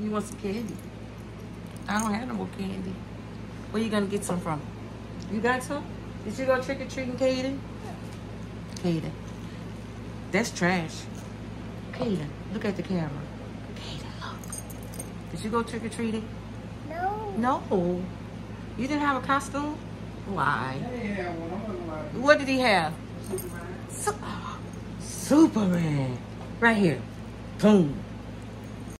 You want some candy? I don't have no more candy. Where you gonna get some from? You got some? Did you go trick or treating, Kayden? Kayden, that's trash. Kayden, look at the camera. Kayden, look. Did you go trick or treating? No. No. You didn't have a costume? Why? Yeah, well, What did he have? Superman. Superman. Right here. Boom.